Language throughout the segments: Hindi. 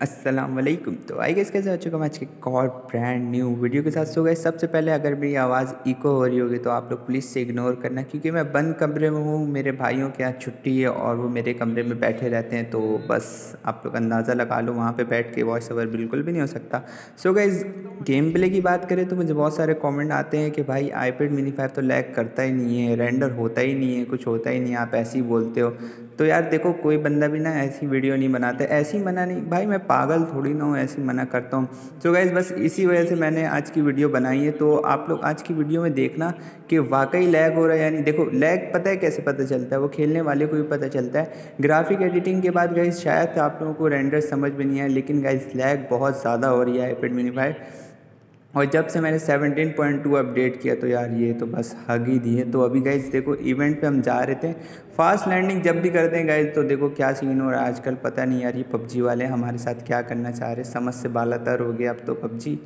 अस्सलाम वालेकुम तो आई गेस कैसे हो चुका मैं आज के एक और ब्रांड न्यू वीडियो के साथ। सो गए सबसे पहले अगर मेरी आवाज़ इको हो रही होगी तो आप लोग प्लीज़ से इग्नोर करना, क्योंकि मैं बंद कमरे में हूँ, मेरे भाइयों के यहाँ छुट्टी है और वो मेरे कमरे में बैठे रहते हैं तो बस आप लोग अंदाज़ा लगा लो, वहाँ पर बैठ के वॉइस ओवर बिल्कुल भी नहीं हो सकता। सो गए गेम प्ले की बात करें तो मुझे बहुत सारे कॉमेंट आते हैं कि भाई आई पैड तो लैग करता ही नहीं है रेंडर होता ही नहीं है, कुछ होता ही नहीं आप ऐसे ही बोलते हो। तो यार देखो, कोई बंदा भी ना ऐसी वीडियो नहीं बनाता, ऐसी मना नहीं। भाई मैं पागल थोड़ी ना हूँ, ऐसी मना करता हूँ। तो गाइज़ बस इसी वजह से मैंने आज की वीडियो बनाई है। तो आप लोग आज की वीडियो में देखना कि वाकई लैग हो रहा है यानी देखो लैग पता है कैसे पता चलता है? वो खेलने वाले को भी पता चलता है। ग्राफिक एडिटिंग के बाद गाइज़ शायद आप लोगों को रेंडर समझ में नहीं आया, लेकिन गाइज़ लैग बहुत ज़्यादा हो रही है आईपेड मिनी फाइव और जब से मैंने 17.2 अपडेट किया तो यार ये तो बस हग ही दिए तो अभी गाइज़ देखो इवेंट पे हम जा रहे थे। फास्ट लैंडिंग जब भी करते हैं गाइज़ तो देखो क्या सीन हो रहा है आजकल, पता नहीं यार ये पबजी वाले हमारे साथ क्या करना चाह रहे समझ से बालातर हो गया अब तो पबजी।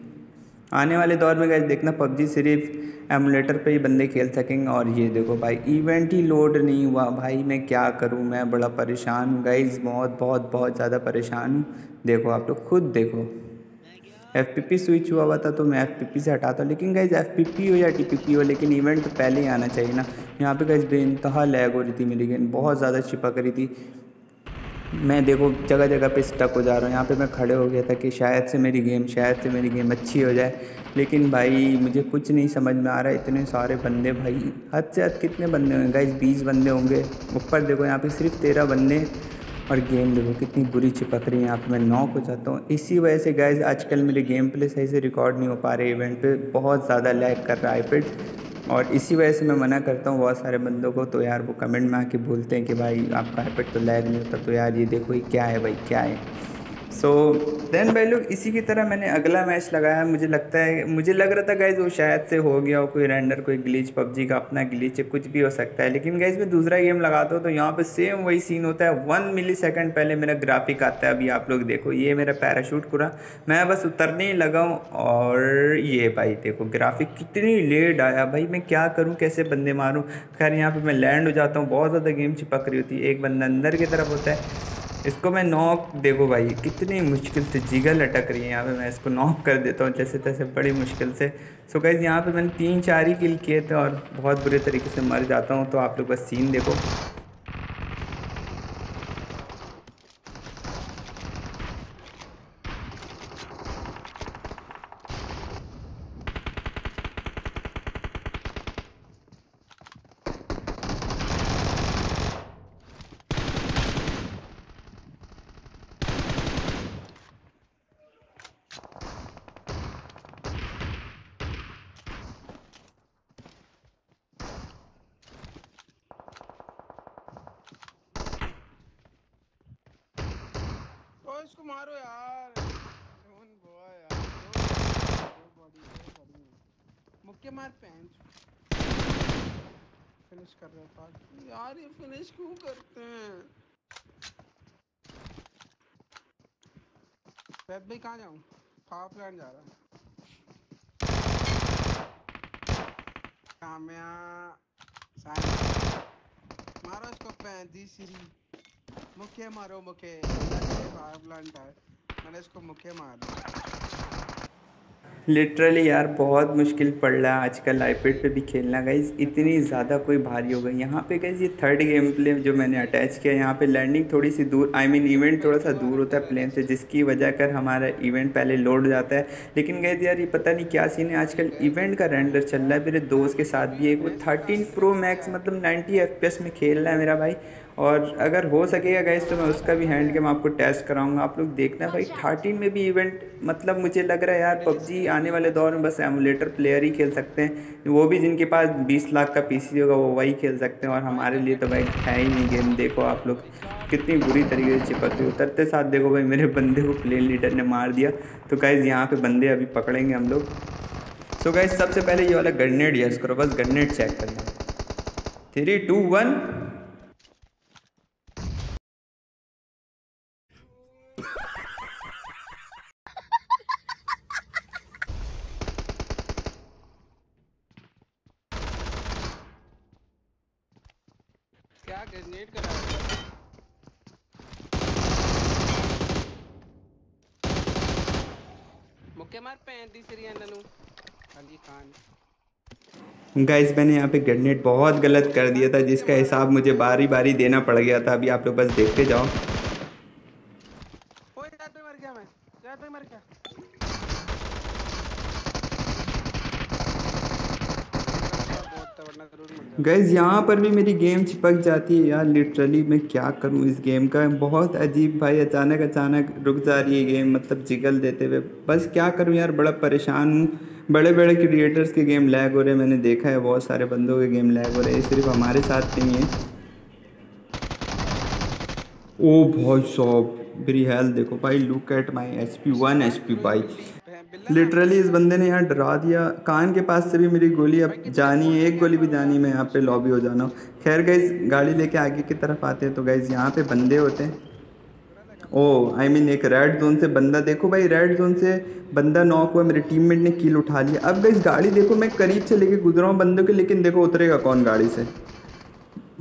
आने वाले दौर में गए देखना, पबजी सिर्फ़ एमुलेटर पे ही बंदे खेल सकेंगे। और ये देखो भाई इवेंट ही लोड नहीं हुआ। भाई मैं क्या करूँ? मैं बड़ा परेशान हूँ गाइज़ बहुत बहुत बहुत ज़्यादा परेशान हूँ। देखो आप लोग खुद देखो। एफ़ पी पी स्विच हुआ हुआ था तो मैं एफ़ पी पी से हटाता हूँ लेकिन गाइज़ एफ़ हो या टी पी पी हो, लेकिन इवेंट तो पहले ही आना चाहिए ना। यहाँ पे गाइज़ बेनतहा लैग हो रही थी मेरी गेम बहुत ज़्यादा चिपक रही थी। मैं देखो जगह जगह पे स्टक हो जा रहा हूँ। यहाँ पे मैं खड़े हो गया था कि शायद से मेरी गेम शायद से मेरी गेम अच्छी हो जाए। लेकिन भाई, मुझे कुछ नहीं समझ में आ रहा। इतने सारे बंदे भाई, हद से हद कितने बंदे होंगे? गाइज़ बीस बंदे होंगे। ऊपर देखो, यहाँ पे सिर्फ़ तेरह बंदे। और गेम देखो, कितनी बुरी चिपक रही है, यहाँ मैं नॉक हो जाता हूँ। इसी वजह से गाइज़ आजकल मेरे गेम प्ले सही से रिकॉर्ड नहीं हो पा रहे इवेंट पे बहुत ज़्यादा लैग कर रहा है आईपेड और इसी वजह से मैं मना करता हूँ बहुत सारे बंदों को तो यार वो कमेंट में आके बोलते हैं कि भाई, आपका आईपेड तो लैग नहीं होता तो यार ये देखो ये क्या है भाई, क्या है? सो देन भाई लोग, इसी की तरह मैंने अगला मैच लगाया। मुझे लगता है, मुझे लग रहा था गाइज़ वो शायद से हो गया हो कोई रेंडर कोई ग्लिच पबजी का अपना ग्लिच कुछ भी हो सकता है। लेकिन गाइज़ मैं दूसरा गेम लगाता हूँ तो यहाँ पे सेम वही सीन होता है। वन मिली सेकेंड पहले मेरा ग्राफिक आता है। अभी आप लोग देखो, ये मेरा पैराशूट पूरा। मैं बस उतरने ही लगा हूँ और ये भाई देखो ग्राफिक कितनी लेट आया। भाई मैं क्या करूँ, कैसे बंदे मारूँ? खैर, यहाँ पर मैं लैंड हो जाता हूँ। बहुत ज़्यादा गेम चिपक रही होती है। एक बंदा अंदर की तरफ़ होता है। इसको मैं नॉक देखो भाई, कितनी मुश्किल से जिगर लटक रही है यहाँ पे, मैं इसको नॉक कर देता हूँ जैसे तैसे बड़ी मुश्किल से। सो गाइज़ यहाँ पे मैंने तीन चार ही किल किए थे और बहुत बुरे तरीके से मर जाता हूँ तो आप लोग बस सीन देखो। मारो यार। कौन गोवा यार बॉडी बॉडी मुक्के मार पैंच। फिनिश कर रहे हैं यार ये फिनिश क्यों करते हैं? वेब भाई कहाँ जाऊँ? पावर प्लांट जा रहा हूँ। कामया मारो इसको पैंतीस सीरी मुखे मारो मुखे। फायर प्लांट है मैंने इसको मुखे मार। लिटरली यार, बहुत मुश्किल पड़ रहा है आजकल आईपैड पे भी खेलना। गाइज़ इतनी ज़्यादा कोई भारी हो गई। यहाँ पे गाइज़ ये थर्ड गेम प्ले जो मैंने अटैच किया, यहाँ पे लैंडिंग थोड़ी सी दूर आई मीन इवेंट थोड़ा सा दूर होता है प्लेन से, जिसकी वजह कर हमारा इवेंट पहले लोड जाता है। लेकिन गाइज़ यार ये पता नहीं क्या सीन है। आजकल इवेंट का रेंडर चल रहा है। मेरे दोस्त के साथ भी एक वो थर्टीन प्रो मैक्स मतलब नाइन्टी एफ़ में खेल रहा है मेरा भाई। और अगर हो सकेगा गाइस तो मैं उसका भी हैंड गेम आपको टेस्ट कराऊँगा। आप लोग देखना भाई थर्टीन में भी इवेंट मतलब मुझे लग रहा है यार पबजी आने वाले दौर में बस एमुलेटर प्लेयर ही खेल सकते हैं। वो भी जिनके पास बीस लाख का पीसी होगा वो वही खेल सकते हैं। और हमारे लिए तो भाई है ही नहीं गेम देखो आप लोग कितनी बुरी तरीके से चिपक उतरते साथ देखो भाई मेरे बंदे को प्लेन लीडर ने मार दिया। तो गाइज़ यहाँ पे बंदे अभी पकड़ेंगे हम लोग। तो गाइज़ सबसे पहले ये वाला गन्नेट यस करो बस गन्नेट चेक करना। थ्री टू वन क्या ग्रेनेड रहा है। मुक्के मार 35 हाँ खान। गाइस, मैंने यहाँ पे ग्रेनेड बहुत गलत कर दिया था, जिसका हिसाब मुझे बारी बारी देना पड़ गया था। अभी आप लोग बस देखते जाओ। गैस यहाँ पर भी मेरी गेम चिपक जाती है यार लिटरली मैं क्या करूँ इस गेम का? बहुत अजीब भाई, अचानक अचानक रुक जा रही है गेम मतलब जिगल देते हुए। बस क्या करूँ यार, बड़ा परेशान हूँ। बड़े बड़े क्रिएटर्स के गेम लैग हो रहे हैं, मैंने देखा है, बहुत सारे बंदों के गेम लैग हो रहे हैं सिर्फ़ हमारे साथ नहीं है। ओ भाई साहब, मेरी हेल्थ देखो भाई look at my H P one H P भाई लिटरली इस बंदे ने यहाँ डरा दिया। कान के पास से भी मेरी गोली अब जानी एक गोली भी जानी मैं यहाँ पे लॉबी हो जाना हूँ। खैर गाइज़ गाड़ी लेके आगे की तरफ़ आते हैं। तो गाइज़ यहाँ पे बंदे होते हैं। ओ आई मीन एक रेड जोन से बंदा, देखो भाई रेड जोन से बंदा नॉक हुआ, मेरे टीममेट ने किल उठा लिया। अब गाइज़ गाड़ी देखो, मैं करीब से लेके गुजरा हूँ बंदों के, लेकिन देखो, उतरेगा कौन गाड़ी से?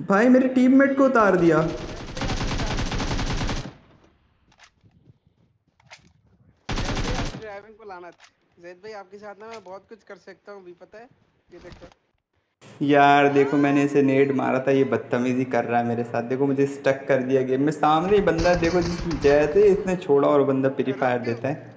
भाई, मेरे टीममेट को उतार दिया। को जैद भाई, आपके साथ ना मैं बहुत कुछ कर सकता हूँ भी पता है? ये देखो। यार, देखो, मैंने इसे नेट मारा था, ये बदतमीजी कर रहा है मेरे साथ। देखो, मुझे स्टक कर दिया गेम में। सामने ही बंदा, देखो, जिस जैसे इसने छोड़ा और बंदा फ्री फायर देता है।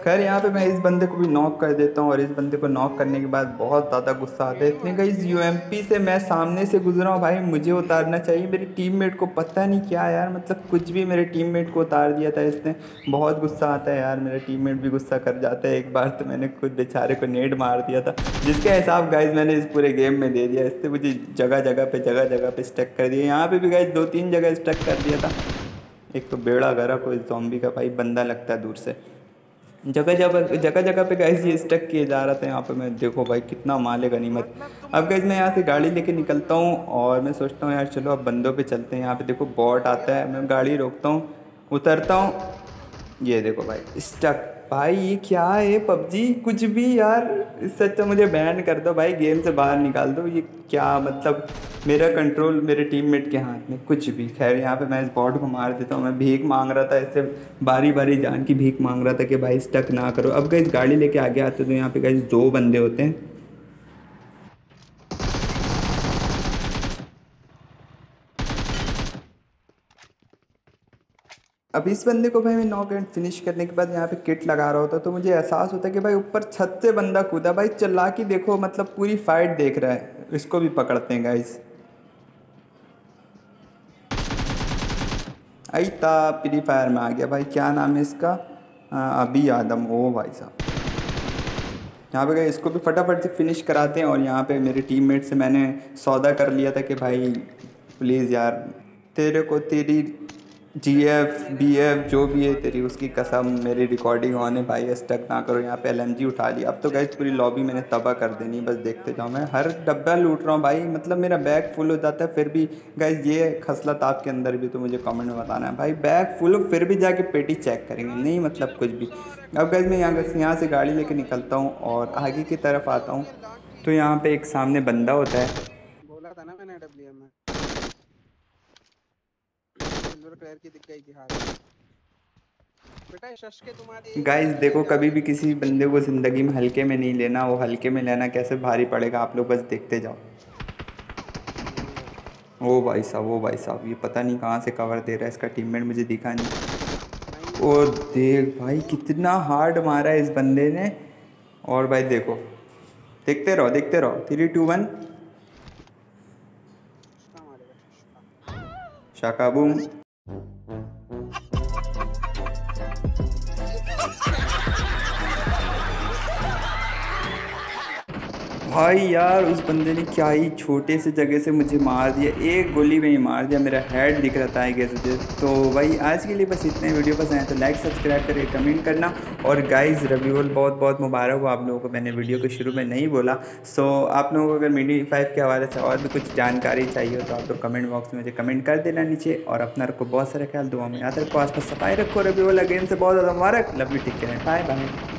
खैर, यहाँ पे मैं इस बंदे को भी नॉक कर देता हूँ और इस बंदे को नॉक करने के बाद बहुत ज़्यादा गुस्सा आता है। इतने का इस यूएमपी से मैं सामने से गुजरा हूँ, भाई मुझे उतारना चाहिए। मेरे टीममेट को पता नहीं क्या यार मतलब कुछ भी मेरे टीममेट को उतार दिया था इसने। बहुत गुस्सा आता है यार, मेरा टीममेट भी गुस्सा कर जाता है। एक बार तो मैंने खुद बेचारे को नेट मार दिया था। जिसका हिसाब गाइज़ मैंने इस पूरे गेम में दे दिया। इससे मुझे जगह जगह पे, जगह जगह पे स्टक कर दिया। यहाँ पे भी गाइज़ दो तीन जगह स्टक कर दिया था। एक तो बेड़ा गरा कोई जॉम्बी का भाई बंदा लगता है दूर से। जगह जगह जगह जगह पे गैस ये स्टक किए जा रहा था यहाँ पे। मैं देखो भाई, कितना माल है गनीमत। अब गैस मैं यहाँ से गाड़ी लेके निकलता हूँ और मैं सोचता हूँ, यार चलो अब बंदों पे चलते हैं। यहाँ पे देखो बॉट आता है। मैं गाड़ी रोकता हूँ, उतरता हूँ। ये देखो भाई स्टक भाई, ये क्या है? पबजी? कुछ भी यार। इससे अच्छा मुझे बैन कर दो भाई। गेम से बाहर निकाल दो। ये क्या मतलब? मेरा कंट्रोल मेरे टीममेट के हाथ में। कुछ भी। खैर, यहाँ पे मैं इस बॉट को मार देता हूँ। मैं भीख मांग रहा था इससे बारी बारी जान की भीख मांग रहा था कि भाई स्टक ना करो। अब गए गाड़ी लेके आगे आते तो यहाँ पे गए दो बंदे होते हैं। अब इस बंदे को भाई मैं नॉक एंड फिनिश करने के बाद यहाँ पे किट लगा रहा होता तो मुझे एहसास होता है कि भाई ऊपर छत से बंदा कूदा। भाई चला के देखो मतलब पूरी फाइट देख रहा है। इसको भी पकड़ते हैं गाइस आई था फ्री फायर में आ गया। भाई क्या नाम है इसका? आ, अभी आदम ओ भाई साहब। यहाँ पे गए इसको भी फटाफट से फिनिश कराते हैं और यहाँ पे मेरे टीममेट से मैंने सौदा कर लिया था कि भाई प्लीज़ यार तेरे को तेरी जी एफ़ बी एफ़ जो भी है तेरी, उसकी कसम, मेरी रिकॉर्डिंग होने भाई स्टक ना करो, यहाँ पे एल एम जी उठा ली। अब तो गैस पूरी लॉबी मैंने तबाह कर देनी बस देखते जाओ। मैं हर डब्बा लूट रहा हूँ भाई मतलब मेरा बैग फुल हो जाता है, फिर भी गैस ये खसलत आपके अंदर भी तो मुझे कमेंट में बताना है भाई बैग फुल हो, फिर भी जाके पेटी चेक करेंगे, नहीं मतलब कुछ भी। अब गैस मैं यहाँ यहाँ से गाड़ी लेके निकलता हूँ और आगे की तरफ़ आता हूँ। तो यहाँ पे एक सामने बंदा होता है। बोला था ना मैंने डब्ल्यूएम में सिल्वर कलर की दिख गई थी हाथ बेटा शश के तुम्हारे गाइस देखो कभी भी किसी बंदे को ज़िंदगी में हल्के में नहीं लेना वो हल्के में लेना कैसे भारी पड़ेगा आप लोग बस देखते जाओ। ओ भाई साहब ओ भाई साहब ये पता नहीं कहाँ से कवर दे रहा है इसका टीममेट मुझे दिखा नहीं। ओ देख भाई कितना हार्ड मारा है इस बंदे ने। और भाई देखो देखते रहो देखते रहो। थ्री टू वन शाकाबूम भाई यार, उस बंदे ने क्या ही छोटे से जगह से मुझे मार दिया। एक गोली में ही मार दिया। मेरा हेड दिख रहा था गेस मुझे। तो भाई, आज के लिए बस इतने वीडियो पसंद आए तो लाइक सब्सक्राइब करें कमेंट करना। और गाइस रबीउल बहुत बहुत मुबारक हो आप लोगों को। मैंने वीडियो के शुरू में नहीं बोला। सो आप लोगों को अगर मीडी फाइव के हवाले से और भी कुछ जानकारी चाहिए हो तो आप लोग कमेंट बॉक्स में मुझे कमेंट कर देना नीचे। और अपना रखो बहुत सारा ख्याल। दुआ में याद रखो। आस पास सफ़ाई रखो। रबीउल अगेन से बहुत ज़्यादा मुबारक। Love you take care bye bye